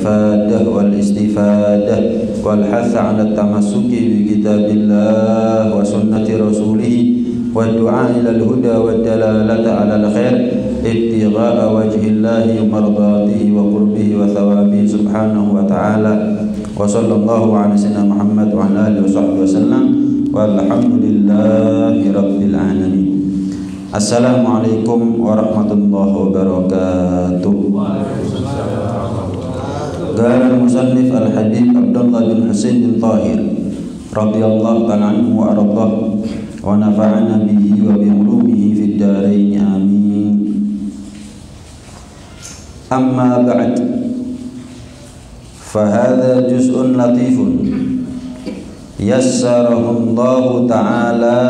والإفادة والاستفادة. والحث على التمسك بكتاب الله وسنة رسوله والدعاء إلى الهدى والدلالة على الخير ابتغاء وجه الله ومرضاته وقربه وثوابه سبحانه وتعالى. وصلى الله على سيدنا محمد وعلى آله وصحبه وسلم. والحمد لله رب العالمين. السلام عليكم ورحمة الله وبركاته. قال المصنف الحبيب عبد الله بن حسين بن طاهر رضي الله تعالى عنه وأرضاه ونفعنا به وبعلومه في الدارين آمين. أما بعد فهذا جزء لطيف. يسره الله تعالى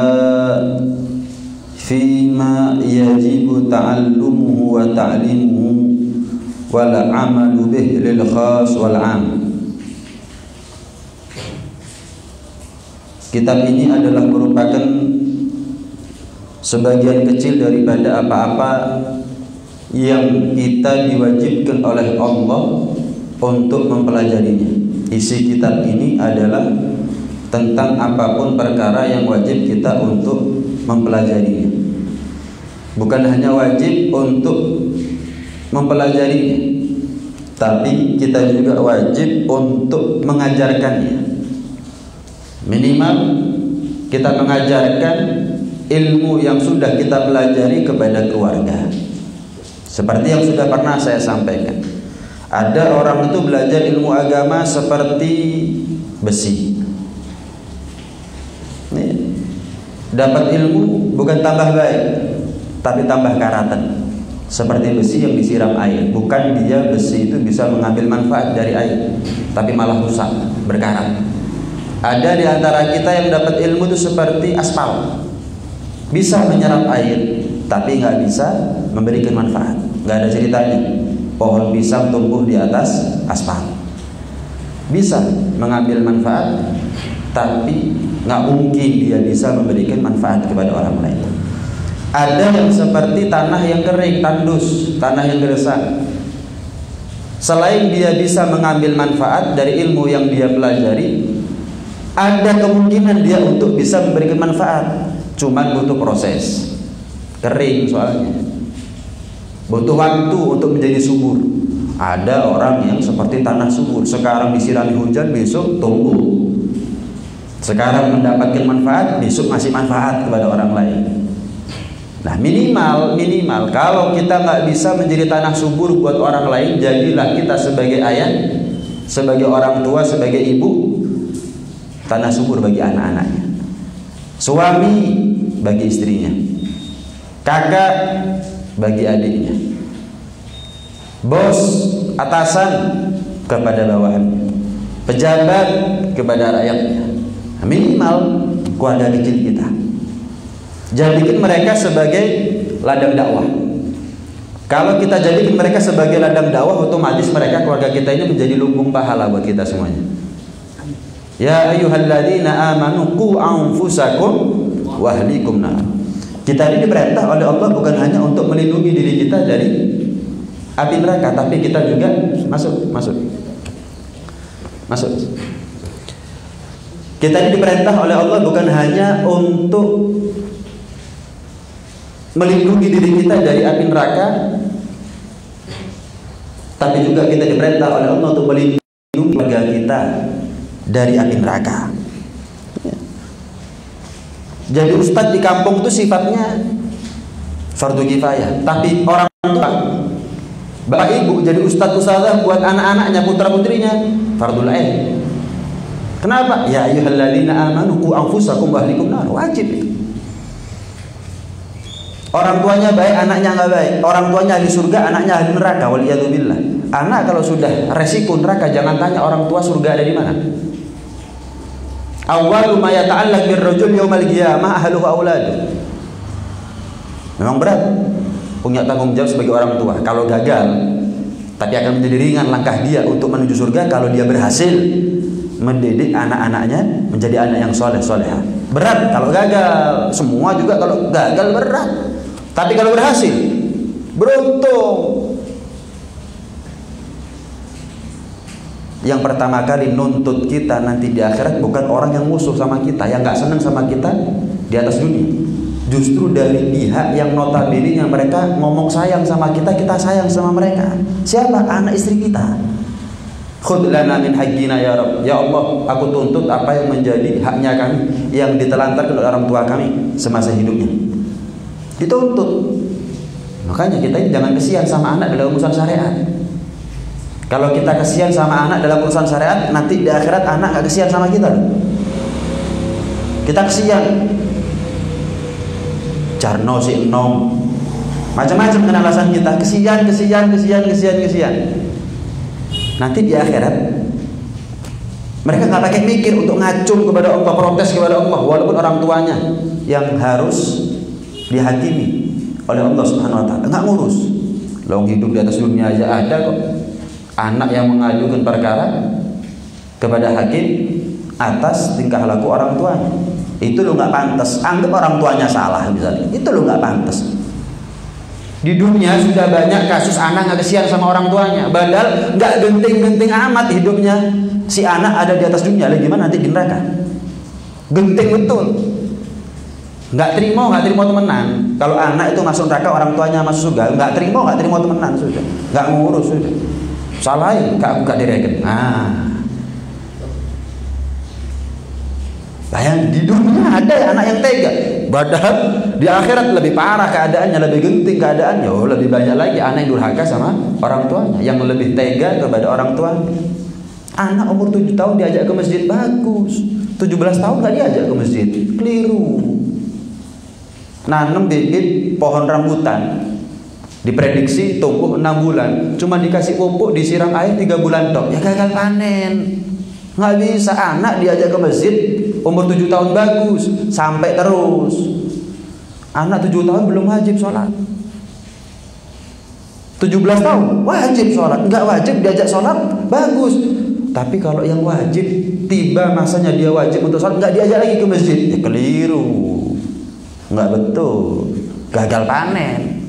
فيما يجب تعلمه وتعليمه. wal amalu bih lil khas wal am Kitab ini adalah merupakan sebagian kecil daripada apa-apa yang kita diwajibkan oleh Allah untuk mempelajarinya. Isi kitab ini adalah tentang apa pun perkara yang wajib kita untuk mempelajarinya. Bukan hanya wajib untuk mempelajarinya, tapi kita juga wajib untuk mengajarkannya. Minimal kita mengajarkan ilmu yang sudah kita pelajari kepada keluarga. Seperti yang sudah pernah saya sampaikan. Ada orang itu belajar ilmu agama seperti besi. Dapat ilmu bukan tambah baik tapi tambah karatan seperti besi yang disiram air bukan dia besi itu bisa mengambil manfaat dari air tapi malah rusak berkarat ada di antara kita yang dapat ilmu itu seperti aspal. Bisa menyerap air, tapi nggak bisa memberikan manfaat. Nggak ada ceritanya. Pohon pisang tumbuh di atas aspal. Bisa mengambil manfaat, tapi nggak mungkin dia bisa memberikan manfaat kepada orang lain. Ada yang seperti tanah yang kering, tandus, tanah yang gersang. Selain dia bisa mengambil manfaat dari ilmu yang dia pelajari, ada kemungkinan dia untuk bisa memberikan manfaat. Cuman butuh proses. Kering soalnya. Butuh waktu untuk menjadi subur. Ada orang yang seperti tanah subur. Sekarang disirami hujan besok tumbuh. Sekarang mendapatkan manfaat besok masih manfaat kepada orang lain nah minimal minimal kalau kita nggak bisa menjadi tanah subur buat orang lain jadilah kita sebagai ayah sebagai orang tua sebagai ibu tanah subur bagi anak-anaknya. Suami bagi istrinya. Kakak bagi adiknya. Bos atasan kepada bawahannya pejabat kepada rakyatnya. Minimal keluarga kecil kita jadikan mereka sebagai ladang dakwah kalau kita jadikan mereka sebagai ladang dakwah otomatis mereka keluarga kita ini menjadi lumbung pahala buat kita semuanya Ya ayyuhalladzina amanu qu anfusakum wa ahlikum nar. Kita ini diperintah oleh Allah bukan hanya untuk melindungi diri kita dari api neraka, tapi kita juga masuk, masuk. Masuk. Kita ini diperintah oleh Allah bukan hanya untuk melindungi diri kita dari api neraka, tapi juga kita diperintah oleh Allah untuk melindungi keluarga kita dari api neraka. Jadi ustadz di kampung itu sifatnya fardu kifayah, tapi orang tua Bapak ibu jadi ustadz ustazah buat anak-anaknya putra putrinya fardul ain. Kenapa? Ya ayyuhalladzina amanu qu anfusakum wa ahlikum. Wajib. Orang tuanya baik, anaknya nggak baik. Orang tuanya di surga, anaknya ahli neraka. Waliyadzubillah. Anak kalau sudah resiko neraka, jangan tanya orang tua surga ada di mana. Awalu ma yata'allaq birrajul yaumal qiyamah ahluhu. Memang berat punya tanggung jawab sebagai orang tua. Kalau gagal, tapi akan menjadi ringan langkah dia untuk menuju surga kalau dia berhasil mendidik anak-anaknya menjadi anak yang soleh soleha. Berat kalau gagal, semua juga kalau gagal berat. Tapi kalau berhasil, beruntung. yang pertama kali nuntut kita nanti di akhirat bukan orang yang musuh sama kita, yang nggak senang sama kita di atas dunia. Justru dari pihak yang notabene yang mereka ngomong sayang sama kita, kita sayang sama mereka. Siapa? Anak istri kita. Khud min haqqina ya Rabb. Ya Allah, aku tuntut apa yang menjadi haknya kami yang ditelantarkan oleh orang tua kami semasa hidupnya. Dituntut. Makanya kita ini jangan kesian sama anak dalam urusan syariat. Kalau kita kesian sama anak dalam urusan syariat, nanti di akhirat anak gak kesian sama kita. Kita kesian. Carno si nom. Macam-macam kan alasan kita. Kesian, kesian, kesian, kesian, kesian. Nanti di akhirat mereka nggak pakai mikir untuk ngacung kepada Allah, protes kepada Allah, walaupun orang tuanya yang harus dihakimi oleh Allah Subhanahu Wa Taala. Nggak ngurus. Long hidup di atas dunia aja ada kok. Anak yang mengajukan perkara kepada hakim atas tingkah laku orang tuanya. Itu lo nggak pantas. Anggap orang tuanya salah misalnya. Itu lo nggak pantas. Di dunia sudah banyak kasus anak nggak kesian sama orang tuanya. Badal nggak genting-genting amat hidupnya. Si anak ada di atas dunia lagi gimana nanti di neraka? Genting betul nggak terima nggak terima temenan kalau anak itu masuk neraka orang tuanya masuk surga nggak terima nggak terima temenan sudah nggak ngurus sudah salahin kak aku gak direken nah Bayang di dunia ada ya anak yang tega. Padahal di akhirat lebih parah keadaannya, lebih genting keadaannya. Oh, lebih banyak lagi anak yang durhaka sama orang tuanya, yang lebih tega kepada orang tuanya. Anak umur 7 tahun diajak ke masjid bagus. 17 tahun gak diajak ke masjid. Keliru. Nanam bibit pohon rambutan. Diprediksi tumbuh 6 bulan. Cuma dikasih pupuk, disiram air 3 bulan tok. Ya gagal panen. Nggak bisa anak diajak ke masjid umur 7 tahun bagus sampai terus. Anak 7 tahun belum wajib sholat. 17 tahun wajib sholat, nggak wajib diajak sholat bagus. Tapi kalau yang wajib tiba masanya dia wajib untuk sholat nggak diajak lagi ke masjid, ya keliru, nggak betul, gagal panen.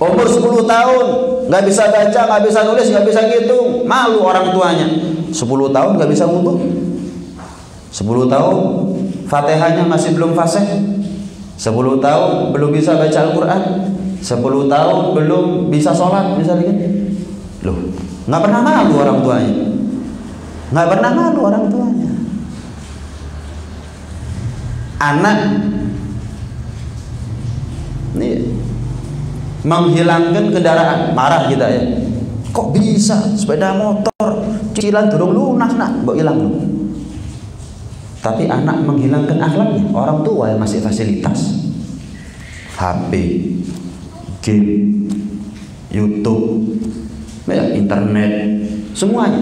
Umur 10 tahun nggak bisa baca, nggak bisa nulis, nggak bisa ngitung, malu orang tuanya. 10 tahun nggak bisa wudhu, 10 tahun Fatihahnya masih belum fasih. 10 tahun belum bisa baca Al-Quran. 10 tahun belum bisa sholat misalnya loh nggak pernah malu orang tuanya. Nggak pernah malu orang tuanya. Anak nih menghilangkan kendaraan. Marah kita ya. Kok bisa? Sepeda motor. Cicilan turun lunas nak. Mbok hilang tapi anak menghilangkan akhlaknya. Orang tua yang masih fasilitas. HP game YouTube ya, internet semuanya.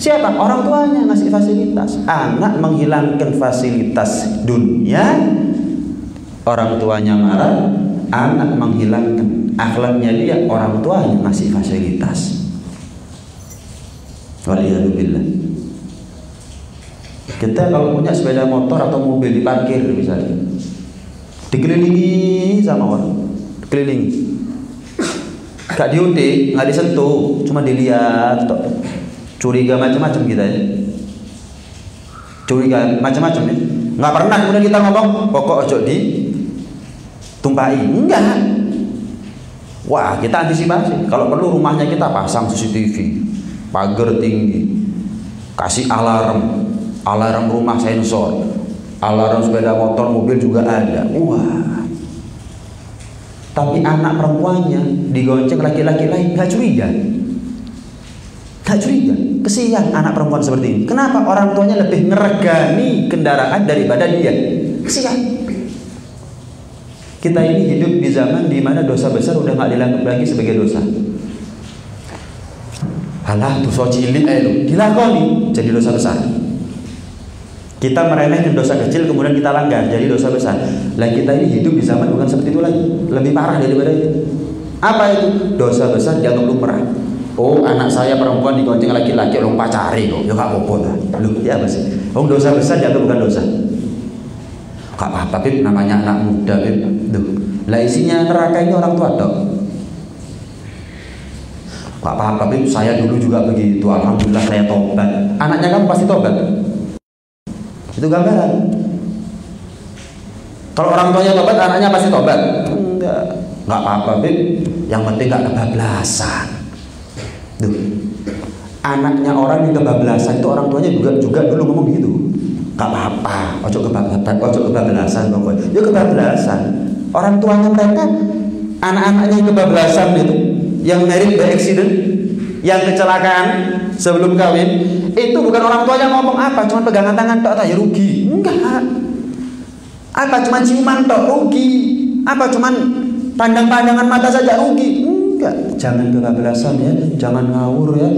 Siapa? Orang tuanya ngasih fasilitas. Anak menghilangkan fasilitas dunia. Orang tuanya marah anak menghilangkan akhlaknya dia orang tuanya ngasih fasilitas waliyadzubillah kita kalau punya sepeda motor atau mobil diparkir misalnya, dikelilingi sama orang, dikelilingi. Gak diutik, nggak disentuh, cuma dilihat, tok. curiga macam-macam kita ya. Curiga macam-macam ya. Nggak pernah kemudian kita ngomong, pokok ojo di tumpahi. Enggak. Wah, kita antisipasi. Kalau perlu rumahnya kita pasang CCTV, pagar tinggi, kasih alarm, alarm rumah sensor, alarm sepeda motor, mobil juga ada. Wah. Tapi anak perempuannya digonceng laki-laki lain gak curiga. Gak curiga. Kesian anak perempuan seperti ini. Kenapa orang tuanya lebih ngeregani kendaraan daripada dia? Kesian. Kita ini hidup di zaman di mana dosa besar udah gak dianggap lagi sebagai dosa. Alah dosa cilik ayo dilakoni jadi dosa besar. Kita meremehkan dosa kecil kemudian kita langgar jadi dosa besar. Lah kita ini hidup di zaman bukan seperti itu lagi, lebih parah daripada itu. Apa itu? Dosa besar dianggap lumrah. Oh anak saya perempuan digonceng laki-laki orang pacari kok, ya gak apa-apa. Lu ya apa sih? Oh dosa besar dianggap bukan dosa. Gak apa-apa Bib, namanya anak muda Bib. Duh. Lah isinya neraka ini orang tua dok. Gak apa-apa, tapi saya dulu juga begitu. Alhamdulillah saya tobat. Anaknya kamu pasti tobat. Itu gambaran. Kalau orang tuanya tobat, anaknya pasti tobat. Enggak. Enggak apa-apa, Bib. Yang penting enggak kebablasan. Duh. Anaknya orang yang kebablasan itu orang tuanya juga juga dulu ngomong gitu. Gak apa-apa, ojo kebablasan, ojo kebablasan pokoknya. Ya kebablasan. Orang tuanya mereka anak-anaknya kebablasan itu yang married by accident, yang kecelakaan sebelum kawin, itu bukan orang tuanya ngomong apa, cuma pegangan tangan tok ya rugi. Enggak. Apa cuma ciuman tok rugi? Apa cuma pandang-pandangan mata saja rugi? Enggak. Jangan kebablasan ya, jangan ngawur ya.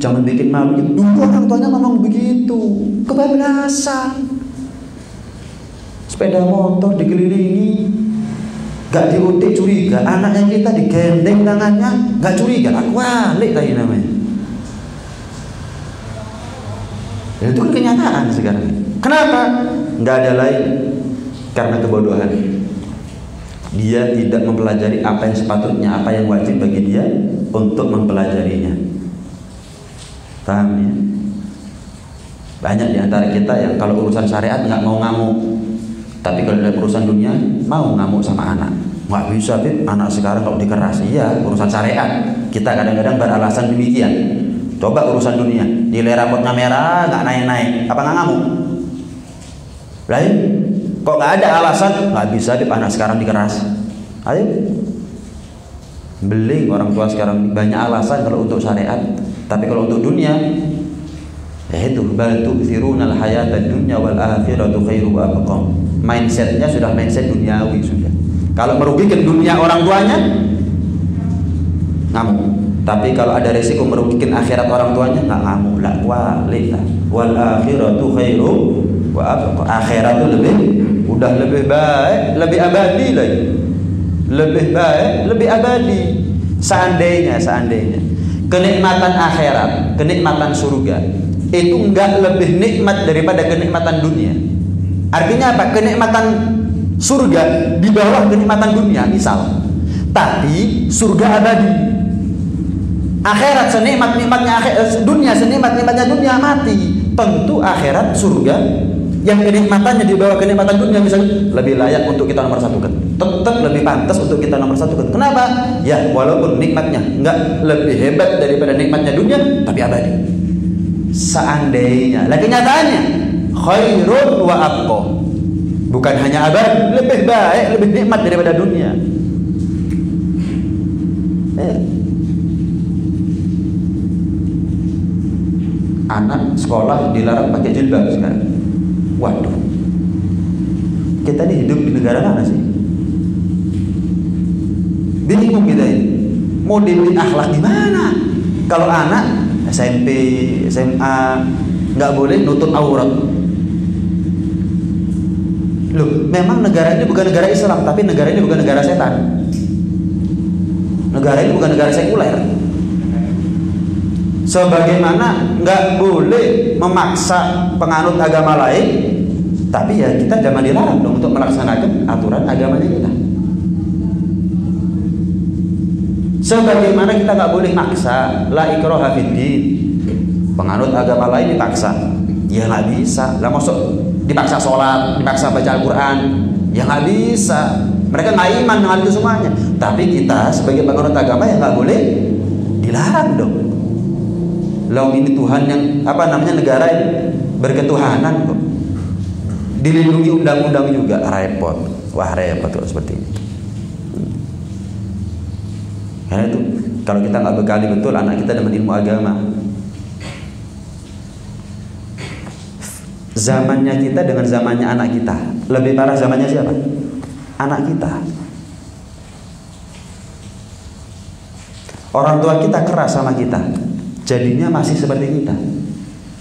Jangan bikin malu gitu. Dulu orang tuanya ngomong begitu. Kebablasan. Sepeda motor dikelilingi Gak diutik curiga, anaknya kita digendeng tangannya, gak curiga, aku walik tadi namanya. Ya, itu kan kenyataan sekarang. Kenapa? Gak ada lain karena kebodohan. Dia tidak mempelajari apa yang sepatutnya, apa yang wajib bagi dia untuk mempelajarinya. Paham ya? Banyak di antara kita yang kalau urusan syariat nggak mau ngamuk, tapi kalau dalam urusan dunia mau ngamuk sama anak. Nggak bisa, Bib. Anak sekarang kalau dikeras, iya urusan syariat. Kita kadang-kadang beralasan demikian. Coba urusan dunia, nilai rapotnya merah, nggak naik-naik, apa nggak ngamuk? Lain, kok nggak ada alasan? Nggak bisa, Bib. Anak sekarang dikeras. Ayo, beli orang tua sekarang banyak alasan kalau untuk syariat, tapi kalau untuk dunia ya itu bal tu'thiruna al-hayata dunya wal akhiratu khairu wa abqa mindsetnya sudah mindset duniawi sudah. Kalau merugikan dunia orang tuanya ngamuk. Tapi kalau ada resiko merugikan akhirat orang tuanya nggak ngamuk lah. Walillah. Wal akhiratu khairu wa abqa akhirat itu lebih udah lebih baik lebih abadi lagi. Lebih baik lebih abadi. Seandainya seandainya kenikmatan akhirat kenikmatan surga itu enggak lebih nikmat daripada kenikmatan dunia Artinya apa? Kenikmatan surga di bawah kenikmatan dunia, misal. Tapi surga abadi. Akhirat senikmat-nikmatnya akhirat, dunia senikmat-nikmatnya dunia mati. Tentu akhirat surga yang kenikmatannya di bawah kenikmatan dunia misalnya lebih layak untuk kita nomor satu kan tetap lebih pantas untuk kita nomor satu kan kenapa ya walaupun nikmatnya nggak lebih hebat daripada nikmatnya dunia tapi abadi seandainya lagi nyatanya khairun wa abqa. Bukan hanya abad, lebih baik, lebih nikmat daripada dunia. Eh. Anak sekolah dilarang pakai jilbab sekarang. Waduh. Kita ini hidup di negara mana sih? Bingung kita ini. Mau dididik akhlak gimana? Kalau anak SMP, SMA nggak boleh nutup aurat Loh, memang negara ini bukan negara Islam, tapi negara ini bukan negara setan. Negara ini bukan negara sekuler. Sebagaimana nggak boleh memaksa penganut agama lain, tapi ya kita jangan dilarang dong untuk melaksanakan aturan agamanya kita. Sebagaimana kita nggak boleh maksa la ikroha Penganut agama lain dipaksa. Ya nggak bisa. Lah masuk dipaksa sholat, dipaksa baca Al-Quran, ya nggak bisa. Mereka nggak iman dengan itu semuanya. Tapi kita sebagai penganut agama ya nggak boleh dilarang dong. Lalu ini Tuhan yang apa namanya negara yang berketuhanan kok. Dilindungi undang-undang juga repot. Wah repot kalau seperti ini. Karena itu kalau kita nggak bekali betul anak kita dengan ilmu agama, zamannya kita dengan zamannya anak kita. Lebih parah zamannya siapa? Anak kita. Orang tua kita keras sama kita. Jadinya masih seperti kita.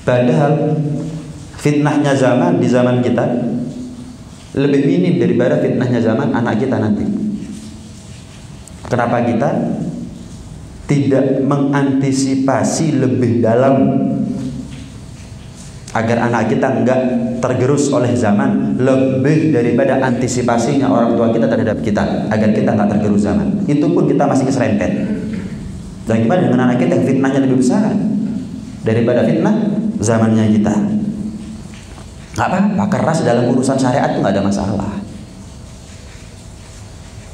Padahal fitnahnya zaman di zaman kita lebih minim daripada fitnahnya zaman anak kita nanti. Kenapa kita tidak mengantisipasi lebih dalam agar anak kita enggak tergerus oleh zaman lebih daripada antisipasinya orang tua kita terhadap kita agar kita enggak tergerus zaman itu pun kita masih keserempet Dan gimana dengan anak kita yang fitnahnya lebih besar daripada fitnah zamannya kita? Gak apa-apa, keras dalam urusan syariat itu nggak ada masalah.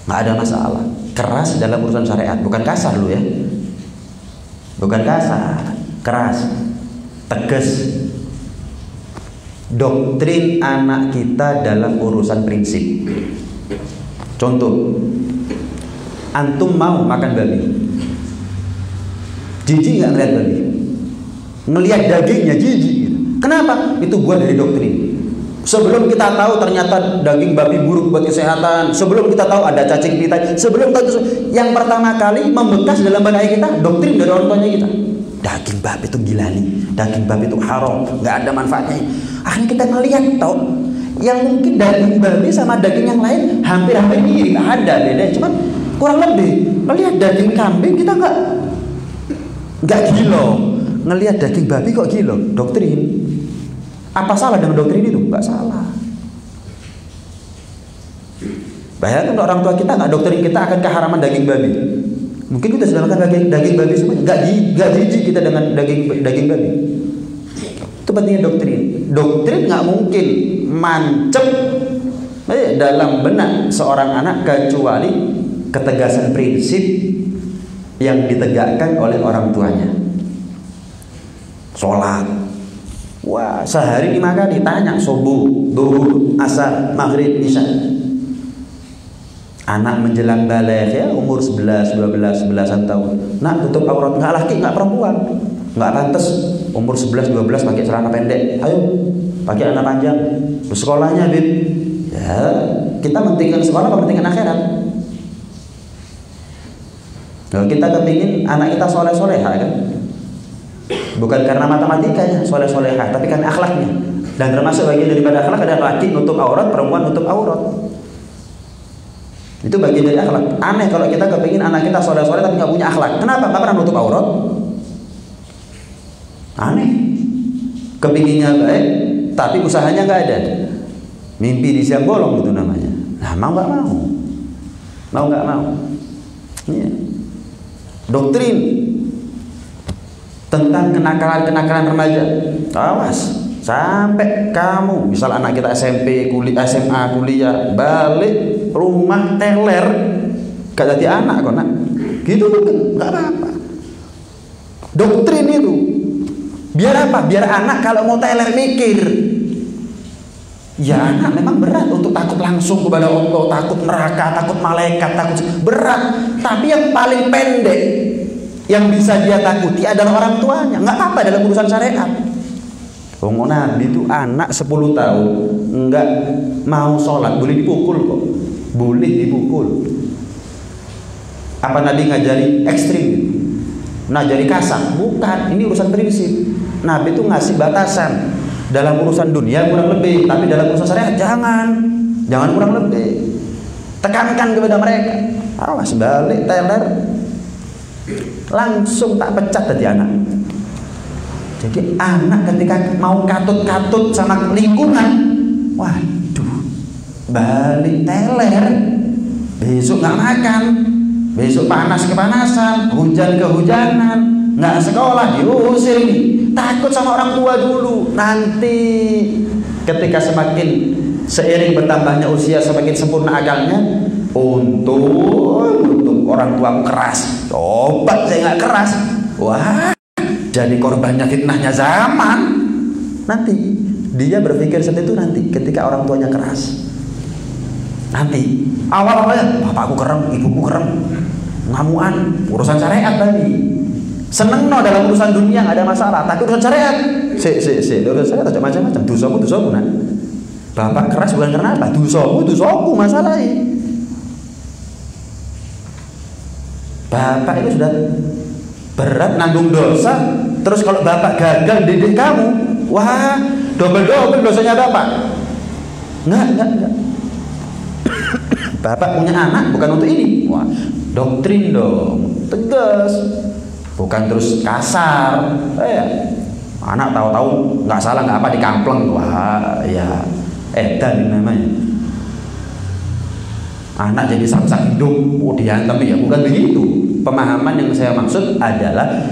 Nggak ada masalah. Keras dalam urusan syariat, bukan kasar lu ya. Bukan kasar, keras, tegas. Doktrin anak kita dalam urusan prinsip. Contoh, antum mau makan babi, jijik nggak ngeliat babi, ngelihat dagingnya jijik. Kenapa? Itu buat dari doktrin. Sebelum kita tahu ternyata daging babi buruk buat kesehatan, sebelum kita tahu ada cacing pita, sebelum tahu yang pertama kali membekas dalam benak kita doktrin dari orang tuanya kita. Daging babi itu gila nih, daging babi itu haram, nggak ada manfaatnya. Akhirnya kita ngelihat tau yang mungkin daging babi sama daging yang lain hampir-hampir mirip, ada beda, cuman kurang lebih melihat daging kambing kita nggak nggak gilo, ngelihat daging babi kok gilo, doktrin. Apa salah dengan doktrin itu? Enggak salah. Bayangkan orang tua kita nggak doktrin kita akan keharaman daging babi. Mungkin kita sudah makan daging, daging babi semuanya. Nggak nggak jijik kita dengan daging daging babi. Itu pentingnya doktrin. Doktrin nggak mungkin mancep eh, dalam benak seorang anak kecuali ketegasan prinsip yang ditegakkan oleh orang tuanya. Sholat, Wah, sehari lima kali tanya subuh, duhur, asar, maghrib, isya. Anak menjelang balik ya umur 11, 12, 11 tahun. Nak tutup aurat nggak laki nggak perempuan. Nggak pantas umur 11, 12 pakai celana pendek. Ayo pakai celana panjang. Terus sekolahnya, Bib. Ya, kita mentingkan sekolah apa mentingkan akhirat? Kalau kita kepingin anak kita soleh-soleh kan? Bukan karena matematikanya soleh solehah, tapi karena akhlaknya. Dan termasuk bagian daripada akhlak adalah laki nutup aurat, perempuan nutup aurat. Itu bagian dari akhlak. Aneh kalau kita kepingin anak kita soleh soleh tapi nggak punya akhlak. Kenapa? Nggak nutup aurat. Aneh. Kepinginnya baik, tapi usahanya nggak ada. Mimpi di siang bolong itu namanya. Nah, mau nggak mau? Mau nggak mau? Iya. Doktrin tentang kenakalan-kenakalan remaja. Awas, sampai kamu, misal anak kita SMP, kuliah, SMA, kuliah, balik rumah teler, gak jadi anak kok nak. Gitu kan, gak apa-apa. Doktrin itu. Biar apa? Biar anak kalau mau teler mikir. Ya anak memang berat untuk takut langsung kepada Allah, takut neraka, takut malaikat, takut berat. Tapi yang paling pendek yang bisa dia takuti adalah orang tuanya. Nggak apa-apa dalam urusan syariat. Oh, Nabi itu anak 10 tahun nggak mau sholat boleh dipukul kok, boleh dipukul. Apa Nabi ngajari ekstrim? Ngajari kasar? Bukan, ini urusan prinsip. Nabi itu ngasih batasan dalam urusan dunia kurang lebih, tapi dalam urusan syariat jangan, jangan kurang lebih. Tekankan kepada mereka. Awas balik teler langsung tak pecat dari anak. Jadi anak ketika mau katut-katut sama lingkungan waduh balik teler. Besok nggak makan besok panas kepanasan hujan kehujanan nggak sekolah diusir nih takut sama orang tua dulu. Nanti ketika semakin seiring bertambahnya usia semakin sempurna agalnya untung orang tua keras. Coba saya nggak keras. Wah jadi korbannya fitnahnya zaman. Nanti dia berpikir seperti itu nanti ketika orang tuanya keras. Nanti awal awalnya bapakku kerem ibuku kerem. Ngamuan urusan syariat tadi. Seneng no dalam urusan dunia nggak ada masalah. Tapi urusan syariat. Si si si urusan syariat ada macam-macam. Dosaku dosaku nah bapak keras bukan karena apa? Dosaku dosaku masalahnya Bapak itu sudah berat nanggung dosa. Terus kalau bapak gagal didik kamu, wah double-double dosanya bapak. Enggak, enggak, enggak. bapak punya anak bukan untuk ini. Wah, doktrin dong, tegas. Bukan terus kasar. Eh, anak tahu-tahu nggak salah nggak apa dikampleng. Wah, ya edan namanya anak jadi samsak hidup oh diantem ya bukan begitu pemahaman yang saya maksud adalah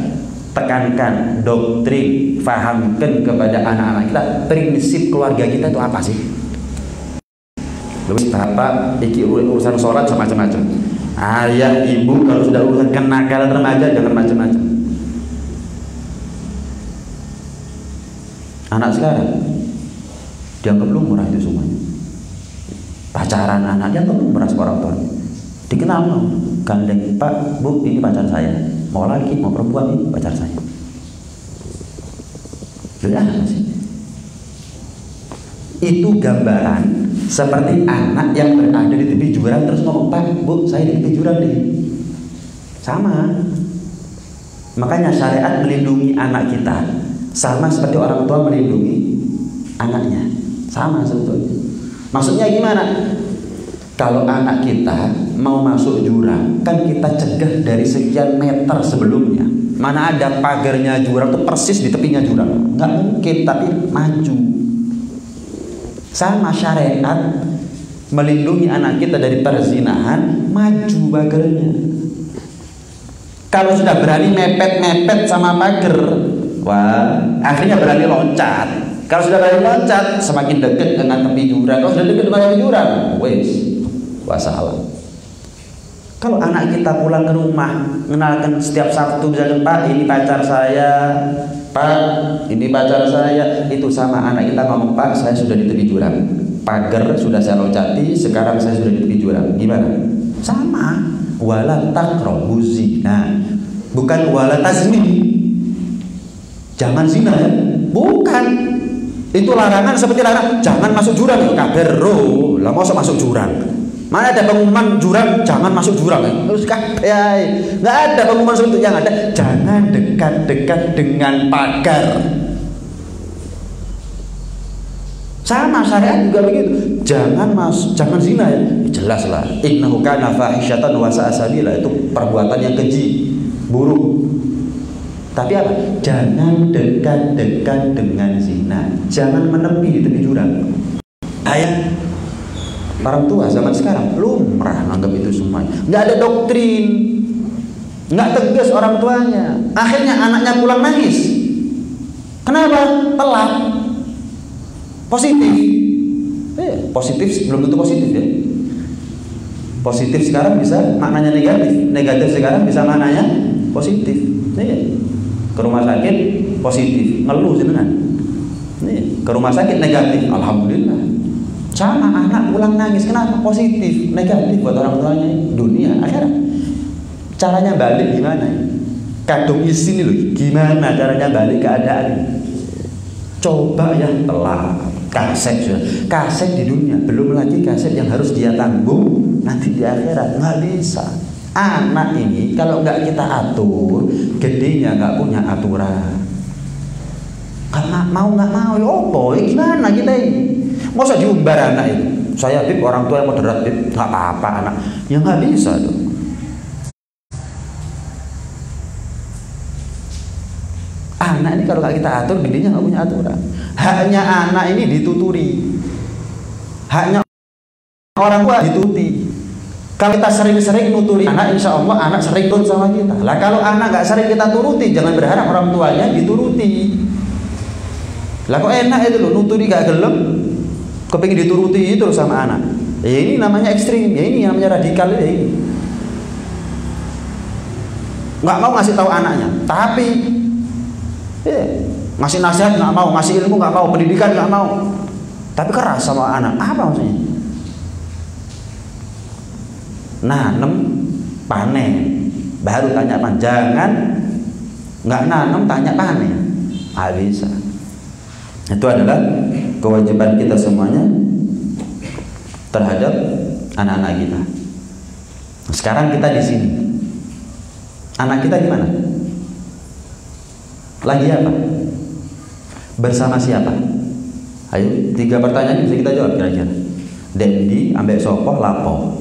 tekankan doktrin fahamkan kepada anak-anak kita prinsip keluarga kita itu apa sih? Lebih apa iki urusan sholat sama macam-macam. Ayah ibu kalau sudah urusan kenakalan remaja jangan macam-macam. Anak sekarang dianggap lumrah itu semuanya. Pacaran anak dianggap lumrah seorang tua dikenal mau gandeng pak bu ini pacar saya. Mau laki mau perempuan ini pacar saya. Sudah sih? Itu gambaran seperti anak yang berada di tepi jurang terus ngomong pak bu saya di tepi jurang nih. Sama. Makanya syariat melindungi anak kita sama seperti orang tua melindungi anaknya. Sama sebetulnya. Maksudnya gimana kalau anak kita mau masuk jurang, kan kita cegah dari sekian meter sebelumnya. Mana ada pagarnya jurang itu persis di tepinya jurang. Nggak mungkin, tapi maju. Sama syariat melindungi anak kita dari perzinahan, maju pagarnya. Kalau sudah berani mepet-mepet sama pagar, wah, akhirnya berani loncat. Kalau sudah berani loncat, semakin dekat dengan tepi jurang. Kalau sudah dekat dengan tepi jurang, wes, wassalam. Kalau anak kita pulang ke rumah mengenalkan setiap Sabtu misalkan Pak ini pacar saya Pak ini pacar saya. Itu sama anak kita ngomong Pak saya sudah di tepi jurang. Pagar sudah saya loncati sekarang saya sudah di tepi jurang. Gimana? Sama. Wala takrohu zina bukan wala tazni jangan zina ya. Bukan. Itu larangan seperti larangan jangan masuk jurang. Kabar lah mau masuk jurang Mana ada pengumuman jurang, jangan masuk jurang. Terus ya, nggak ada pengumuman seperti. Yang ada, jangan dekat-dekat dengan pagar. Sama syariat juga begitu. Jangan mas, jangan zina ya. Jelas lah. Innahu kana fahisyatan wa sa'asabila itu perbuatan yang keji, buruk. Tapi apa? Jangan dekat-dekat dengan zina. Jangan menepi di tepi jurang. Ayat Orang tua zaman sekarang lumrah nganggap itu semuanya. Nggak ada doktrin, nggak tegas orang tuanya. Akhirnya anaknya pulang nangis. Kenapa? Telat. Positif. Eh, positif belum tentu positif ya. Positif sekarang bisa maknanya negatif, negatif sekarang bisa maknanya positif. Nih, ke rumah sakit positif, ngeluh dengan. Nih, ke rumah sakit negatif, alhamdulillah sama anak pulang nangis kenapa positif. Negatif buat orang tuanya dunia akhirat caranya balik gimana kadung isi ini loh gimana caranya balik keadaan coba ya telah kaset sudah. Kaset di dunia. Belum lagi kaset yang harus dia tanggung. Nanti di akhirat nggak bisa. Anak ini kalau nggak kita atur gedenya nggak punya aturan. Nggak mau nggak mau ya opo gimana kita ini Masa diumbar anak itu? Saya bib orang tua yang moderat bib, nggak apa-apa anak. Ya nggak bisa dong. Anak ini kalau kita atur, gedenya nggak punya aturan. Haknya anak ini dituturi. Haknya orang tua dituti. Kalau kita sering-sering nuturi anak, insya Allah anak sering turut sama kita. Lah kalau anak nggak sering kita turuti, jangan berharap orang tuanya dituruti. Lah kok enak itu loh, nuturi gak gelem, kepingin dituruti itu sama anak. Ya ini namanya ekstrim ya ini namanya radikal ya ini. Nggak mau ngasih tahu anaknya tapi ya, ngasih nasihat nggak mau ngasih ilmu nggak mau pendidikan nggak mau. Tapi keras sama anak apa maksudnya? Nanem panen. Baru tanya pan jangan nggak nanem tanya panen. Bisa. Itu adalah kewajiban kita semuanya terhadap anak-anak kita. Sekarang kita di sini. Anak kita di mana? Lagi apa? Bersama siapa? Ayo, tiga pertanyaan bisa kita jawab kira-kira. Dendi, ambek sopoh, lapo.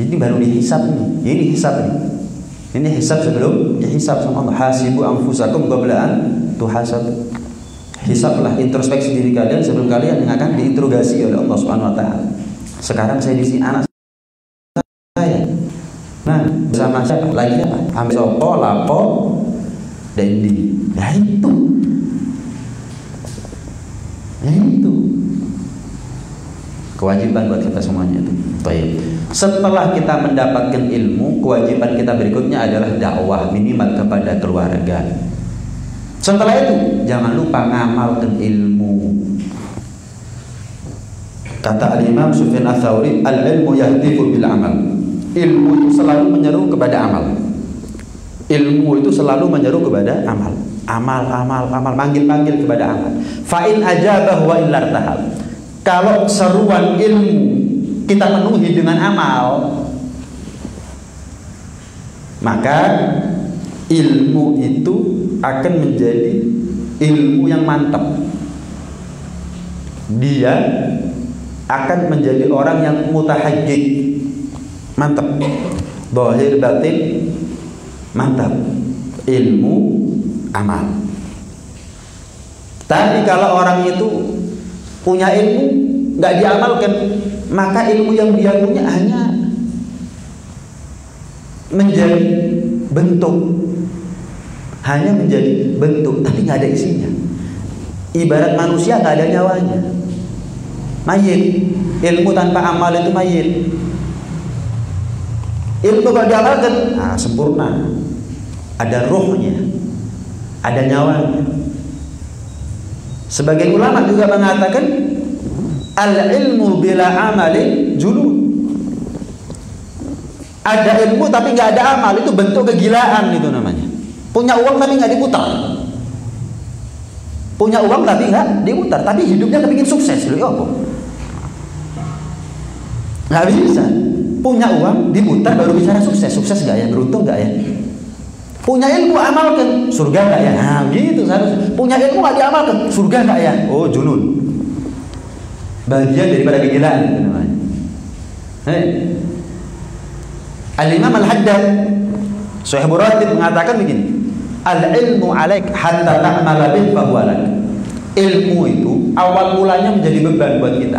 Ini baru dihisap nih. Ini hisap nih. Ini hisap sebelum dihisap sama Allah. Hasibu anfusakum qabla tuhasab hisaplah introspeksi diri kalian sebelum kalian yang akan diinterogasi oleh Allah Subhanahu wa taala. Sekarang saya di sini anak saya. Nah, bersama siapa? Lagi siapa? Ambil sopo, lapo, dendi. Ya itu. Ya itu. Kewajiban buat kita semuanya itu. Baik. Setelah kita mendapatkan ilmu, kewajiban kita berikutnya adalah dakwah minimal kepada keluarga. Setelah itu, jangan lupa ngamalkan ilmu. Kata Al-Imam Sufyan Ats-Tsauri, "Al-ilmu yahdifu bil amal." Ilmu itu selalu menyeru kepada amal. Ilmu itu selalu menyeru kepada amal. Amal, amal, amal, manggil-manggil kepada amal. Fa in ajabah wa illar tahal. Kalau seruan ilmu kita penuhi dengan amal, maka ilmu itu akan menjadi ilmu yang mantap. Dia akan menjadi orang yang mutahajjid. Mantap. Dohir batin mantap. Ilmu amal. Tapi kalau orang itu punya ilmu nggak diamalkan, maka ilmu yang dia punya hanya menjadi bentuk. Hanya menjadi bentuk tapi nggak ada isinya. Ibarat manusia nggak ada nyawanya. Mayit. Ilmu tanpa amal itu mayit. Ilmu kalau diamalkan nah, sempurna. Ada rohnya ada nyawanya. Sebagai ulama juga mengatakan al ilmu bila amali julud ada ilmu tapi nggak ada amal. Itu bentuk kegilaan itu namanya. Punya uang tapi nggak diputar. Punya uang tapi nggak diputar. Tapi hidupnya kepingin sukses. Loh ya nggak bisa. Punya uang diputar baru bicara sukses. Sukses nggak ya? Beruntung nggak ya? Punya ilmu amalkan surga nggak ya? Nah gitu seharusnya. Punya ilmu nggak diamalkan surga nggak ya? Oh junun. Bagian daripada kegilaan itu namanya. Hey. Al-Imam Al-Haddad Syekh Buratib mengatakan begini Al-ilmu alaik hatta ta'mala bih fahuwa Ilmu itu awal mulanya menjadi beban buat kita.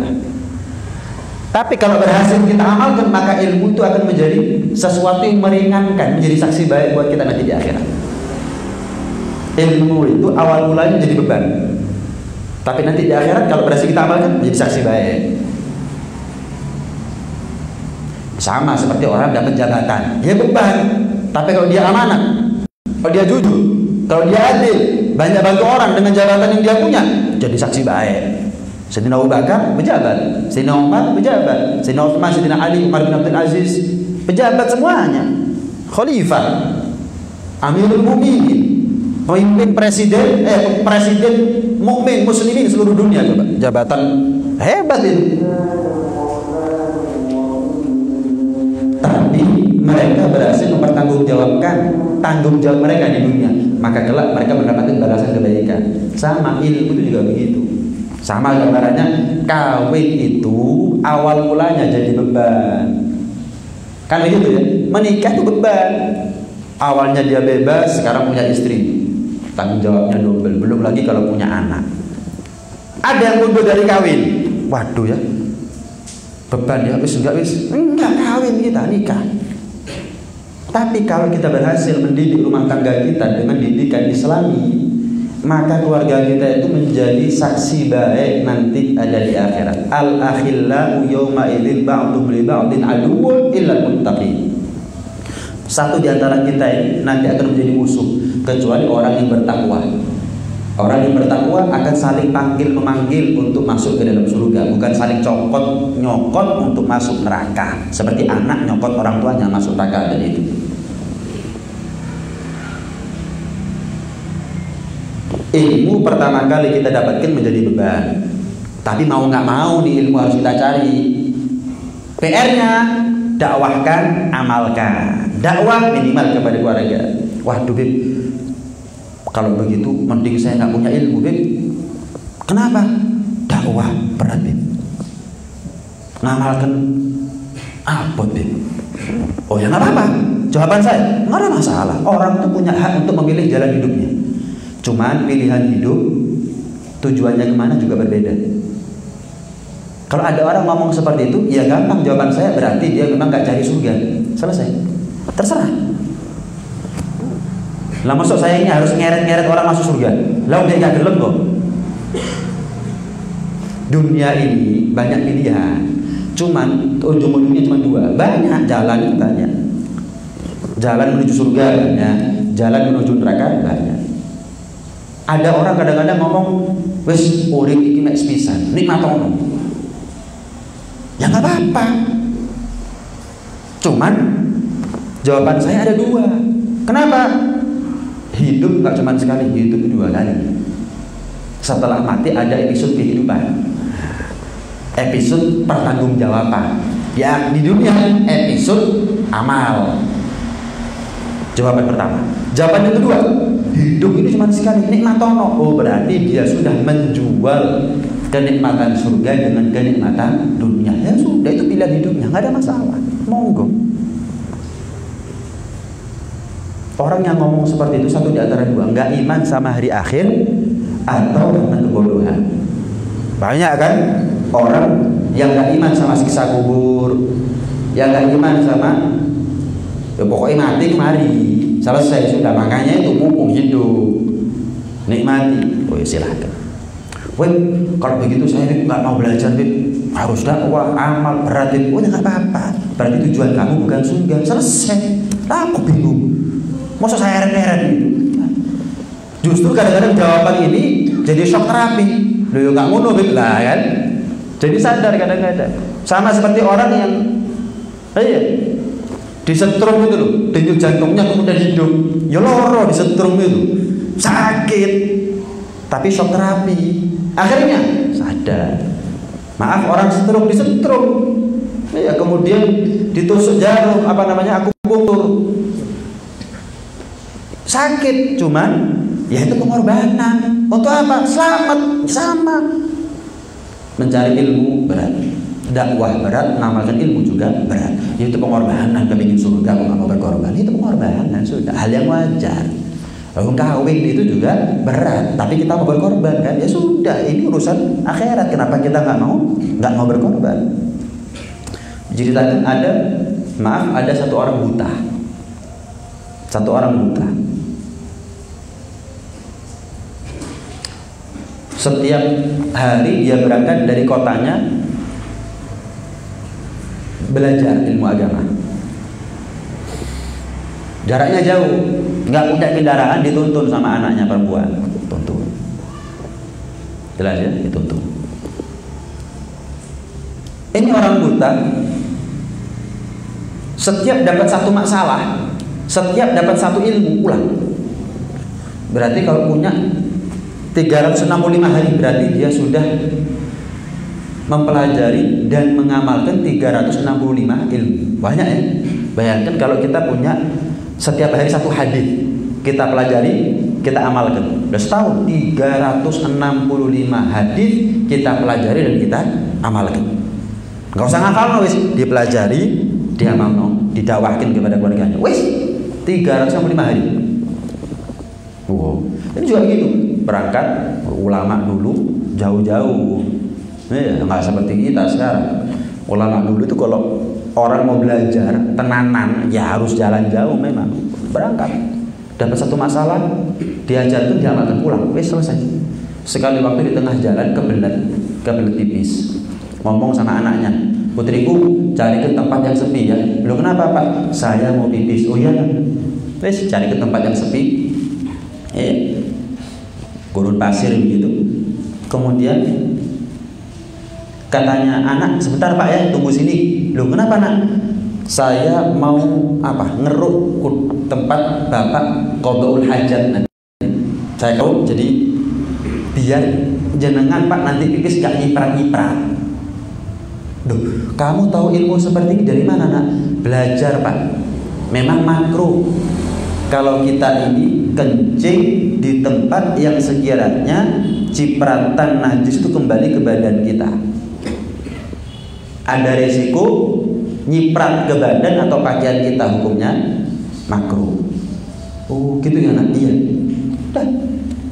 Tapi kalau berhasil kita amalkan maka ilmu itu akan menjadi sesuatu yang meringankan, menjadi saksi baik buat kita nanti di akhirat. Ilmu itu awal mulanya menjadi beban. Tapi nanti di akhirat kalau berhasil kita amalkan menjadi saksi baik. Sama seperti orang dapat jabatan, dia beban. Tapi kalau dia amanah, kalau dia jujur, kalau dia adil, banyak bantu orang dengan jabatan yang dia punya, jadi saksi baik. Sayyidina Abu Bakar pejabat, Sayyidina Umar pejabat, Sayyidina Utsman, Sayyidina Ali, Umar bin Abdul Aziz pejabat semuanya. Khalifah, Amirul Mukminin, pemimpin presiden eh presiden mukmin muslimin seluruh dunia coba. Jabatan hebat itu. Tapi mereka berhasil mempertanggungjawabkan tanggung jawab mereka di dunia, maka kelak mereka mendapatkan balasan kebaikan. Sama ilmu itu juga begitu. Sama gambarannya kawin itu awal mulanya jadi beban. Kan begitu ya? Menikah itu beban. Awalnya dia bebas, sekarang punya istri. Tanggung jawabnya double. Belum lagi kalau punya anak. Ada yang mundur dari kawin. Waduh ya, beban ya wis enggak wis? Enggak kawin kita nikah. Tapi kalau kita berhasil mendidik rumah tangga kita dengan didikan islami maka keluarga kita itu menjadi saksi baik nanti ada di akhirat. Al akhillau yawma idzin ba'dhum li ba'din aduwwun illa muttaqin satu di antara kita ini nanti akan menjadi musuh kecuali orang yang bertakwa Orang yang bertakwa akan saling panggil memanggil untuk masuk ke dalam surga, bukan saling cokot nyokot untuk masuk neraka. Seperti anak nyokot orang tuanya masuk neraka dan itu. Ilmu pertama kali kita dapatkan menjadi beban. Tapi mau nggak mau di ilmu harus kita cari. PR-nya dakwahkan, amalkan. Dakwah minimal kepada keluarga. Waduh, Bib, kalau begitu mending saya nggak punya ilmu, Beb. Kenapa? Dakwah berat, Beb. Ngamalkan apa, Beb? Oh ya nggak apa-apa. Jawaban saya nggak ada masalah. Orang itu punya hak untuk memilih jalan hidupnya. Cuman pilihan hidup tujuannya ke mana juga berbeda. Kalau ada orang ngomong seperti itu, ya gampang jawaban saya berarti dia memang nggak cari surga. Selesai. Terserah. Lah masuk saya ini harus ngeret-ngeret orang masuk surga. Lah udah nggak gelem kok. Dunia ini banyak pilihan. Cuman ujung-ujungnya cuma dua. Banyak jalan banyak. Jalan menuju surga banyak, jalan menuju neraka banyak. Ada orang kadang-kadang ngomong, wes urip iki mek sepisan, nikmatono. Ya nggak apa-apa. Cuman jawaban saya ada dua. Kenapa? Hidup nggak cuma sekali, hidup dua kali. Setelah mati ada episode kehidupan. Episode pertanggungjawaban. Ya di dunia episode amal. Jawaban pertama. Jawaban yang kedua, hidup ini cuma sekali nikmatono. Oh berarti dia sudah menjual kenikmatan surga dengan kenikmatan dunia. Ya sudah itu pilihan hidupnya, nggak ada masalah. Monggo. Orang yang ngomong seperti itu satu di antara dua, nggak iman sama hari akhir atau karena kebodohan. Banyak kan orang yang nggak iman sama siksa kubur, yang nggak iman sama ya pokoknya mati kemari selesai sudah makanya itu mumpung hidup nikmati oh ya silahkan Weh, kalau begitu saya nggak mau belajar, Bib. harus dakwah, amal, berat, Bib. Oh, ya nggak apa-apa. Berarti tujuan kamu bukan surga. Selesai. Aku bingung. Masa saya heret-heret gitu? Justru kadang-kadang jawaban ini jadi shock terapi. Loh, ya nggak ngono. Lah, kan? Jadi sadar kadang-kadang. Sama seperti orang yang, eh, iya, disetrum itu loh denyut jantungnya kemudian hidup ya loro disetrum itu sakit tapi shock terapi akhirnya sadar maaf orang setrum disetrum ya kemudian ditusuk jarum apa namanya aku puntur sakit cuman ya itu pengorbanan untuk apa selamat sama mencari ilmu berat dakwah berat, mengamalkan ilmu juga berat. Itu pengorbanan, kepingin surga, mau mau berkorban, itu pengorbanan sudah hal yang wajar. Lalu kawin itu juga berat, tapi kita mau berkorban kan? Ya sudah, ini urusan akhirat. Kenapa kita nggak mau nggak mau berkorban? Tadi ada, maaf, ada satu orang buta, satu orang buta. Setiap hari dia berangkat dari kotanya belajar ilmu agama. Jaraknya jauh, nggak punya kendaraan dituntun sama anaknya perempuan, tuntun. Jelas ya, dituntun. Ini orang buta, setiap dapat satu masalah, setiap dapat satu ilmu pulang. Berarti kalau punya 365 hari berarti dia sudah mempelajari dan mengamalkan 365 ilmu. Banyak ya. Bayangkan kalau kita punya setiap hari satu hadis kita pelajari, kita amalkan. Udah setahun 365 hadis kita pelajari dan kita amalkan. Gak usah ngafal no, wis, dipelajari, diamalno, didawahkan kepada keluarganya. Wis, 365 hari. Wow. Ini juga begitu. Berangkat ulama dulu jauh-jauh Ya, nggak seperti kita sekarang. Ulama dulu itu kalau orang mau belajar tenanan, ya harus jalan jauh memang. Berangkat. Dapat satu masalah, diajarkan diamalkan pulang. Wes selesai. Sekali waktu di tengah jalan kebelet, kebelet tipis. Ngomong sama anaknya, putriku cari ke tempat yang sepi ya. Belum kenapa pak? Saya mau pipis. Oh iya. Wes cari ke tempat yang sepi. Eh, gurun pasir begitu. Kemudian Katanya anak, sebentar Pak ya, tunggu sini. Loh, kenapa nak? Saya mau apa? Ngeruk tempat Bapak qadaul hajat nanti. Saya kau jadi biar jenengan Pak nanti pipis gak nyiprat-nyiprat. Duh, kamu tahu ilmu seperti ini dari mana nak? Belajar Pak. Memang makruh kalau kita ini kencing di tempat yang sekiranya cipratan najis itu kembali ke badan kita. Ada resiko nyiprat ke badan atau pakaian kita hukumnya makruh. Oh gitu ya nak? Iya. Dah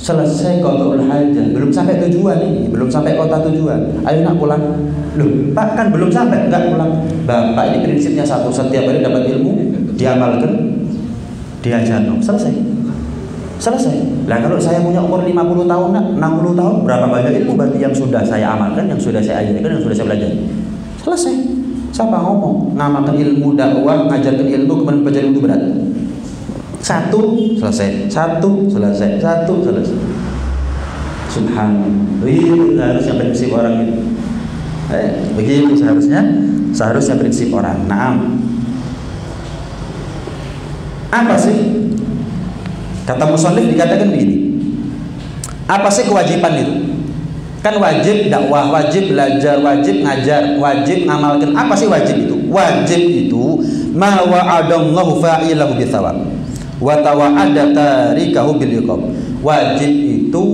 selesai kota hajah belum sampai tujuan ini. Belum sampai kota tujuan. Ayo nak pulang. Loh pak kan belum sampai. Enggak pulang. Bapak ini prinsipnya satu setiap hari dapat ilmu diamalkan, diajar selesai. Selesai. Nah kalau saya punya umur 50 tahun, 60 tahun, berapa banyak ilmu berarti yang sudah saya amalkan, yang sudah saya ajarkan, yang sudah saya belajar. Selesai. Siapa ngomong? Ngamalkan ilmu dakwah, ngajarkan ilmu, kemudian belajar ilmu berat. Satu selesai, satu selesai, satu selesai. Subhanallah. Ini seharusnya prinsip orang itu. Eh, begitu seharusnya, seharusnya prinsip orang. Nah, apa sih? Kata musallif dikatakan begini. Apa sih kewajiban itu? Kan wajib dakwah, wajib belajar, wajib ngajar, wajib ngamalkan. Apa sih wajib itu? Wajib itu ma wa'adallahu fa'ilahu bithawab wa tawa'ada tarikahu bil Wajib itu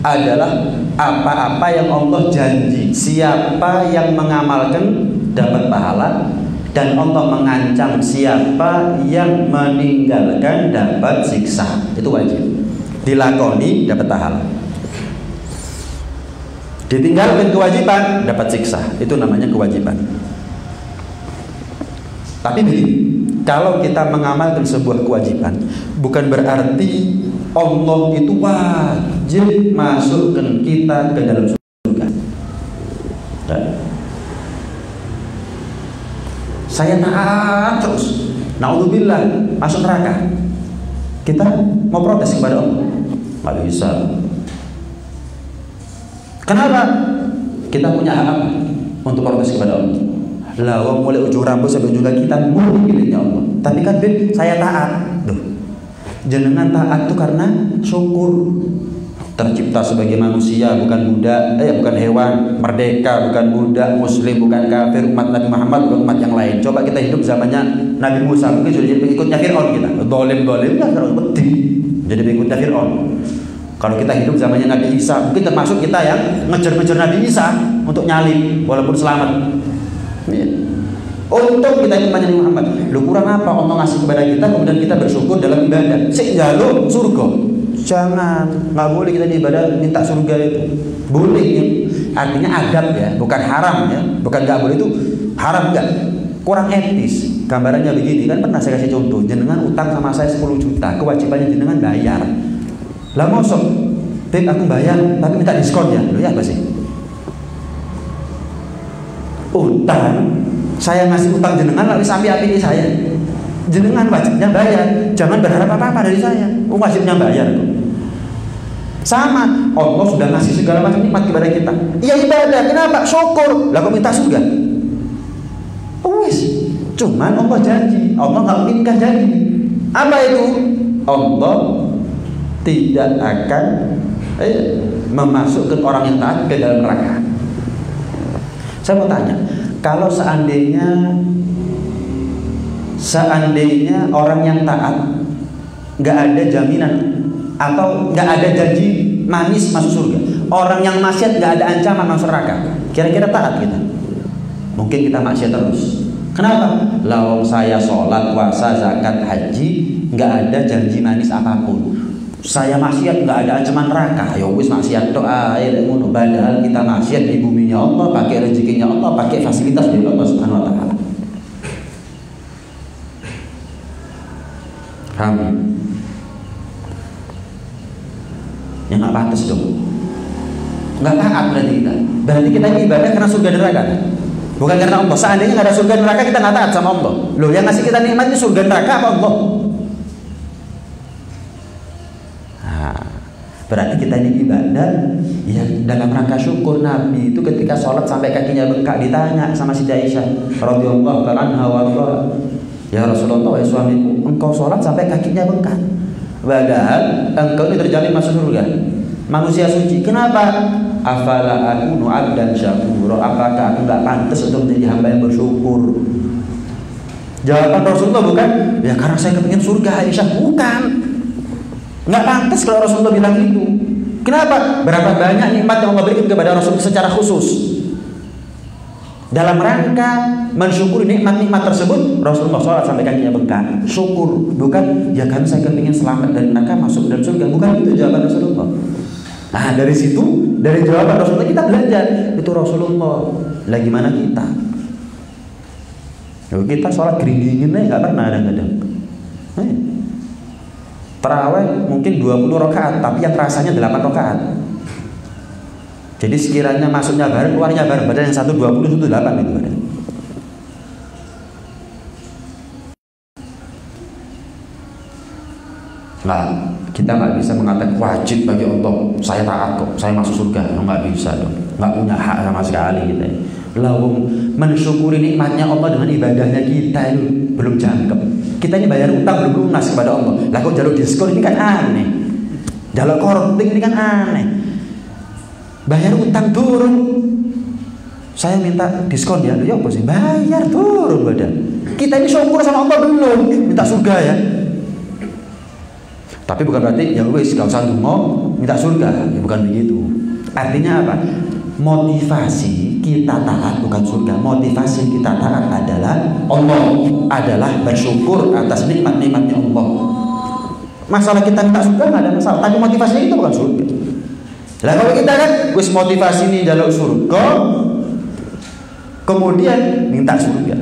adalah apa-apa yang Allah janji. Siapa yang mengamalkan dapat pahala dan Allah mengancam siapa yang meninggalkan dapat siksa. Itu wajib. Dilakoni dapat pahala. Ditinggalkan kewajiban dapat siksa. Itu namanya kewajiban. Tapi begini, kalau kita mengamalkan sebuah kewajiban, bukan berarti Allah itu wajib masukkan kita ke dalam surga. Dan saya taat terus. Naudzubillah masuk neraka. Kita mau protes kepada Allah. Nggak bisa. Kenapa? Kita punya hak untuk protes kepada Allah? Lah, mulai ujung rambut sampai ujung kaki kita murni miliknya Allah. Tapi kan saya taat. Duh. Jenengan taat itu karena syukur tercipta sebagai manusia bukan budak eh bukan hewan merdeka bukan budak muslim bukan kafir umat Nabi Muhammad bukan umat yang lain coba kita hidup zamannya Nabi Musa mungkin sudah jadi pengikutnya Fir'aun kita dolim dolim ya terus penting jadi pengikutnya Fir'aun kalau kita hidup zamannya Nabi Isa, mungkin termasuk kita yang ngejar-ngejar Nabi Isa untuk nyalip walaupun selamat. Ya. Untuk kita iman Nabi Muhammad. Lu kurang apa Allah ngasih kepada kita kemudian kita bersyukur dalam ibadah. Sik jaluk surga. Jangan, nggak boleh kita ibadah minta surga itu. Boleh ya. Artinya adab ya, bukan haram ya. Bukan nggak boleh itu haram enggak. Kurang etis. Gambarannya begini kan pernah saya kasih contoh. Jenengan utang sama saya 10 juta, kewajibannya jenengan bayar lah mosok, Beb aku bayar tapi minta diskon ya. Lo ya apa sih? Utang, saya ngasih utang jenengan lalu sampai api saya. Jenengan wajibnya bayar, jangan berharap apa-apa dari saya. Wajibnya bayar kok. Sama, Allah sudah ngasih segala macam nikmat kepada kita. Iya ibadah, kenapa? Syukur. Lah minta surga? Oh, wis. Cuman Allah janji, Allah nggak menginginkan janji. Apa itu? Allah tidak akan eh, memasukkan orang yang taat ke dalam neraka. Saya mau tanya, kalau seandainya seandainya orang yang taat nggak ada jaminan atau nggak ada janji manis masuk surga, orang yang maksiat nggak ada ancaman masuk neraka, kira-kira taat kita? Mungkin kita maksiat terus. Kenapa? Lawang saya sholat, puasa, zakat, haji, nggak ada janji manis apa pun. Saya maksiat nggak ada ancaman neraka. Ya wis maksiat doa ya ngono. Padahal kita maksiat di buminya Allah pakai rezekinya Allah pakai fasilitas dari Allah Subhanahu wa taala. Paham ya nggak pantas dong. Nggak taat berarti kita. Berarti kita ibadah karena surga neraka bukan karena Allah. Seandainya nggak ada surga neraka kita nggak taat sama Allah. Loh yang ngasih kita nikmat itu surga neraka apa Allah? Berarti kita ini ibadah ya dalam rangka syukur Nabi itu ketika sholat sampai kakinya bengkak ditanya sama si Aisyah radhiyallahu taala anha Ya Rasulullah ya suamiku, engkau sholat sampai kakinya bengkak. Padahal engkau ini terjamin masuk surga. Manusia suci. Kenapa? Afala aku dan syakuro. Apakah aku nggak pantas untuk menjadi hamba yang bersyukur? Jawaban Rasulullah bukan, ya karena saya kepingin surga Aisyah. Bukan. Nggak pantas kalau Rasulullah bilang itu. Kenapa? Berapa banyak nikmat yang Allah berikan kepada Rasul secara khusus. Dalam rangka mensyukuri nikmat-nikmat tersebut, Rasulullah sholat sampai kakinya bengkak. Syukur, bukan ya kan saya kepingin selamat dari neraka masuk dalam surga. Bukan itu jawaban Rasulullah. Nah dari situ, dari jawaban Rasulullah kita belajar itu Rasulullah. Lagi mana kita? Kita sholat geringingin aja nggak pernah kadang-kadang. Eh. Terawih mungkin 20 rakaat, tapi yang rasanya 8 rakaat. Jadi sekiranya masuknya bareng, keluarnya bareng, badan yang satu 20, itu 8 itu badan. Nah, kita nggak bisa mengatakan wajib bagi Allah. Saya taat kok, saya masuk surga. Nggak bisa dong, nggak punya hak sama sekali kita. Lawung mensyukuri nikmatnya Allah dengan ibadahnya kita itu belum jangkep. Kita ini bayar utang belum lunas kepada Allah. Lah kok jalur diskon ini kan aneh. Jalur korting ini kan aneh. Bayar utang turun. Saya minta diskon ya, ya sih? Bayar turun badan. Kita ini syukur sama Allah belum, minta surga ya. Tapi bukan berarti ya wis gak usah mau minta surga, ya, bukan begitu. Artinya apa? Motivasi kita taat bukan surga. Motivasi kita taat adalah Allah, adalah bersyukur atas nikmat-nikmatnya Allah. Masalah kita minta surga nggak ada masalah, tapi motivasinya itu bukan surga. Lah kalau kita kan wis motivasi ini jalur surga, kemudian minta surga.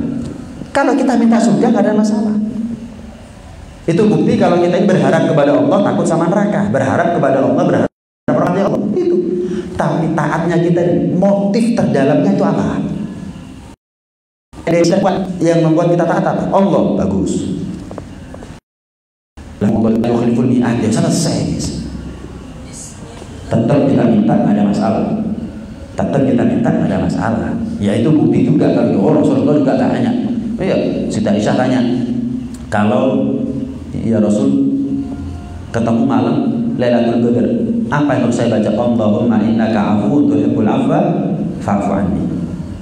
Kalau kita minta surga nggak ada masalah. Itu bukti kalau kita berharap kepada Allah takut sama neraka, berharap kepada Allah berharap kepada Allah itu. Tapi taatnya kita motif terdalamnya itu apa? Yang membuat kita taat apa? Allah bagus. Allah yukhliful mi'ad ya selesai. Tetap kita minta nggak ada masalah. Tetap kita minta nggak ada masalah. Ya itu bukti juga kalau oh Rasulullah juga tanya. Iya, Siti Aisyah tanya, kalau ya Rasul ketemu malam Lailatul Qadar apa yang harus saya baca Allahumma innaka afu tuhibbul afwa fa'fu anni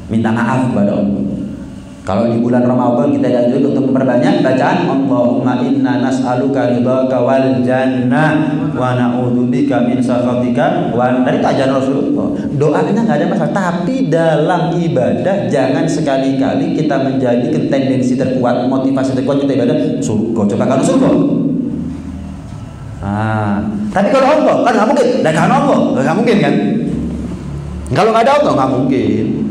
minta maaf kepada Allah kalau di bulan Ramadan kita dianjurkan untuk memperbanyak bacaan Allahumma inna nas'aluka ridhaka wal jannah wa na'udzubika min sakhatika wa dari ajaran Rasulullah. Doanya nggak ada masalah, tapi dalam ibadah jangan sekali-kali kita menjadikan tendensi terkuat, motivasi terkuat kita ibadah surga. Coba kalau surga. Ah, tapi kalau Allah kan nggak mungkin. Dan kalau Allah nggak mungkin kan? Kalau nggak ada Allah nggak mungkin.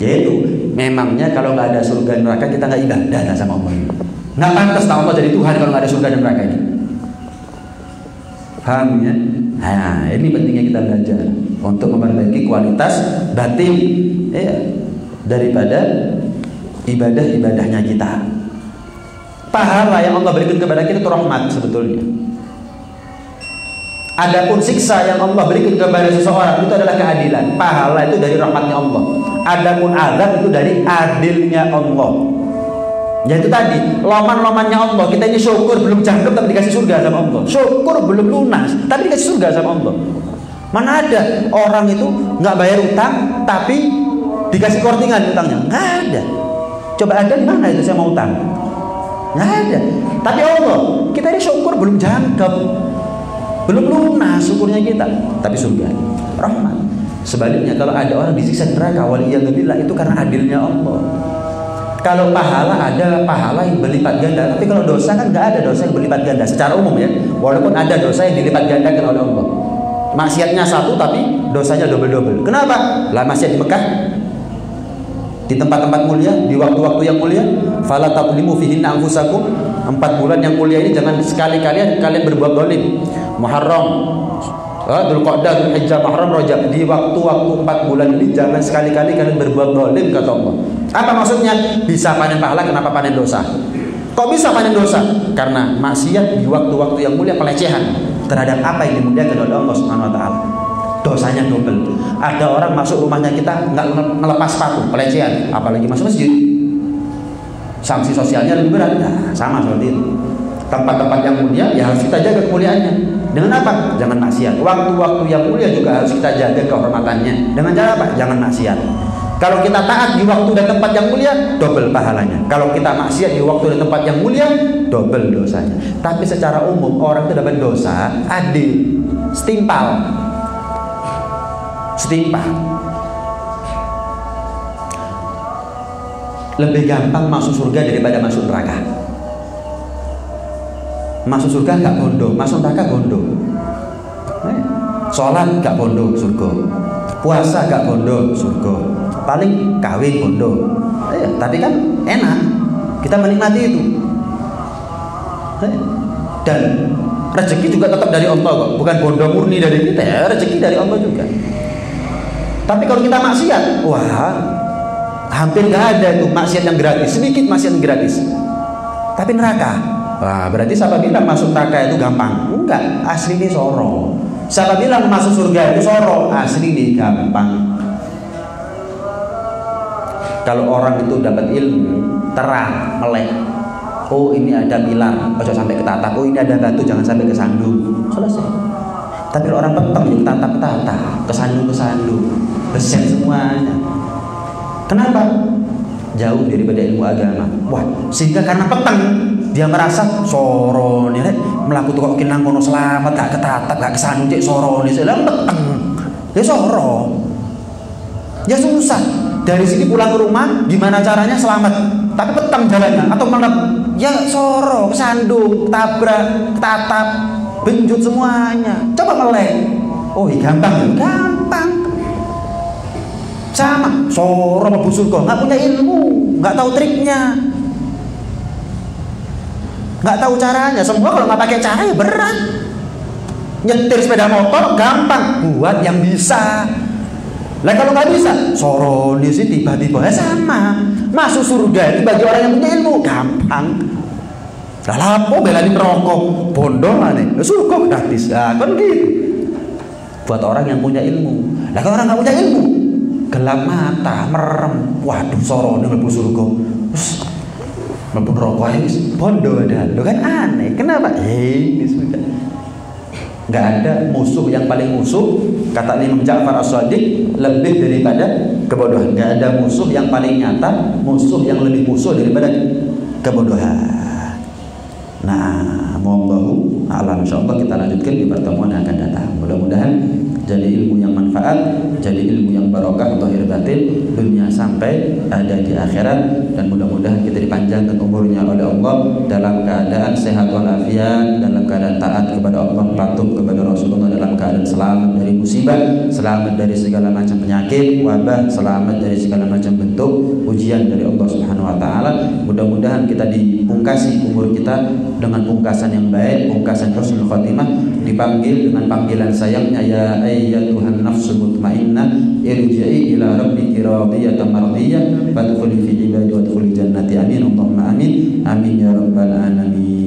Yaitu memangnya kalau nggak ada surga dan neraka kita nggak ibadah sama Allah. Nggak pantas tahu Allah jadi Tuhan kalau nggak ada surga dan neraka ini. Paham ya? Nah, ini pentingnya kita belajar untuk memperbaiki kualitas batin ya, daripada ibadah-ibadahnya kita. Pahala yang Allah berikan kepada kita itu rahmat sebetulnya. Adapun siksa yang Allah berikan kepada seseorang itu adalah keadilan. Pahala itu dari rahmatnya Allah. Adapun azab itu dari adilnya Allah. Ya itu tadi, loman-lomannya Allah. Kita ini syukur belum cangkem tapi dikasih surga sama Allah. Syukur belum lunas tapi dikasih surga sama Allah. Mana ada orang itu nggak bayar utang tapi dikasih kortingan utangnya? Nggak ada. Coba ada di mana itu saya mau utang? Nggak ada. Tapi Allah, kita ini syukur belum jangkep belum lunas syukurnya kita. Tapi surga rahmat. Sebaliknya kalau ada orang disiksa neraka waliyadzubillah itu karena adilnya Allah. Kalau pahala ada pahala yang berlipat ganda. Tapi kalau dosa kan nggak ada dosa yang berlipat ganda. Secara umum ya. Walaupun ada dosa yang dilipat gandakan oleh Allah. Maksiatnya satu tapi dosanya double-double. Kenapa? lah maksiat di Mekah? Di tempat-tempat mulia, di waktu-waktu yang mulia, fala tablimu fihin anfusakum. Empat bulan yang mulia ini jangan sekali-kali kalian berbuat dolim. Muharram, Dhul Qa'dah, Dhul Hijjah, Muharram, Rajab. Di waktu-waktu empat bulan ini jangan sekali-kali kalian berbuat dolim kata Allah. Apa maksudnya? Bisa panen pahala, kenapa panen dosa? Kok bisa panen dosa? Karena maksiat di waktu-waktu yang mulia pelecehan terhadap apa yang dimuliakan oleh Allah Subhanahu wa taala dosanya double. Ada orang masuk rumahnya kita nggak melepas sepatu, pelecehan, apalagi masuk masjid. Sanksi sosialnya lebih berat. Nah, sama seperti itu. Tempat-tempat yang mulia ya harus kita jaga kemuliaannya. Dengan apa? Jangan maksiat. Waktu-waktu yang mulia juga harus kita jaga kehormatannya. Dengan cara apa? Jangan maksiat. Kalau kita taat di waktu dan tempat yang mulia, double pahalanya. Kalau kita maksiat di waktu dan tempat yang mulia, double dosanya. Tapi secara umum orang itu dapat dosa adil, setimpal setimpal lebih gampang masuk surga daripada masuk neraka masuk surga gak bondo masuk neraka bondo. Eh, sholat gak bondo surga. Puasa gak bondo surga. Paling kawin bondo. Eh, tapi kan enak. Kita menikmati itu. Dan rezeki juga tetap dari Allah kok. Bukan bondo murni dari kita ya rezeki dari Allah juga. Tapi kalau kita maksiat wah hampir nggak ada tuh maksiat yang gratis. Sedikit maksiat yang gratis. Tapi neraka wah berarti siapa bilang masuk neraka itu gampang? Enggak asli ini soro siapa bilang masuk surga itu soro asli ini gampang. Kalau orang itu dapat ilmu terang melek. Oh ini ada pilar ojo sampai ketatap oh ini ada batu jangan sampai kesandung selesai. Tapi orang peteng yang tatap tatap. Kesandung kesandung beset semuanya. Kenapa? Jauh daripada ilmu agama. Wah sehingga karena peteng dia merasa soro nih melakukan tukok kinang kono selamat gak ketatap gak kesandung cek soro nih selang peteng ya soro. Ya susah. Dari sini pulang ke rumah gimana caranya selamat? Tapi petang jalannya atau malah ya soro kesandung tabrak tatap benjut semuanya. Coba melek oh iya gampang ya? Gampang. Sama. Soro mlebu surga nggak punya ilmu nggak tahu triknya nggak tahu caranya semua kalau nggak pakai cara ya berat nyetir sepeda motor gampang buat yang bisa lah kalau nggak bisa, soroni sih tiba-tiba ya sama. Masuk surga itu bagi orang yang punya ilmu gampang. Lah lapo belain rokok, bondo mana? Surga gratis. Nah, kan gitu. Buat orang yang punya ilmu. Lah kalau orang nggak punya ilmu, gelap mata, merem. Waduh, soroni mlebu surga. Mlebu rokok aja bondo ada. Lo kan aneh. Kenapa? Eh, ini sudah nggak ada musuh yang paling musuh kata Imam Ja'far As-Sadiq lebih daripada kebodohan nggak ada musuh yang paling nyata musuh yang lebih musuh daripada kebodohan nah mohon alam insyaallah kita lanjutkan di pertemuan yang akan datang mudah-mudahan jadi ilmu yang manfaat, jadi ilmu yang barokah untuk batin dunia sampai ada di akhirat. Dan mudah-mudahan kita dipanjangkan umurnya oleh Allah dalam keadaan sehat walafiat, dalam keadaan taat kepada Allah, patuh kepada Rasulullah dalam keadaan selamat dari musibah, selamat dari segala macam penyakit, wabah, selamat dari segala macam bentuk ujian dari Allah Subhanahu wa taala. Mudah-mudahan kita dipungkasi umur kita dengan pungkasan yang baik, pungkasan husnul khatimah, dipanggil dengan panggilan sayangnya ya ayyatuhan nafsul mutmainnah irji'i ila rabbiki radiyatan mardiyah fadkhuli fi ibadi wa jannati. Amin Allahumma amin. Amin ya rabbal alamin